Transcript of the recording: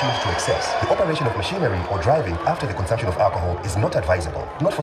to excess. The operation of machinery or driving after the consumption of alcohol is not advisable. Not for